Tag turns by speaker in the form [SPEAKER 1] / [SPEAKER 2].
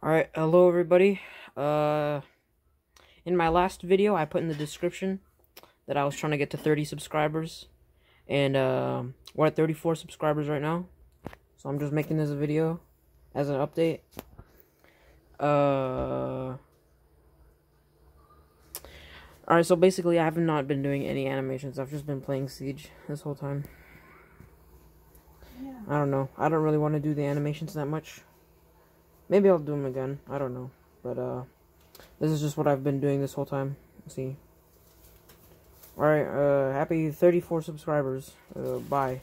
[SPEAKER 1] Alright, hello everybody. Uh, in my last video, I put in the description that I was trying to get to 30 subscribers. And uh, we're at 34 subscribers right now. So I'm just making this a video as an update. Uh, Alright, so basically I have not been doing any animations. I've just been playing Siege this whole time.
[SPEAKER 2] Yeah.
[SPEAKER 1] I don't know. I don't really want to do the animations that much. Maybe I'll do them again. I don't know. But, uh, this is just what I've been doing this whole time. Let's see. Alright, uh, happy 34 subscribers. Uh, bye.